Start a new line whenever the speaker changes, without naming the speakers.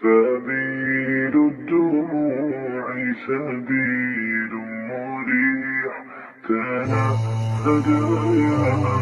سبيل الدموع سبيل مريح. تنفذ يا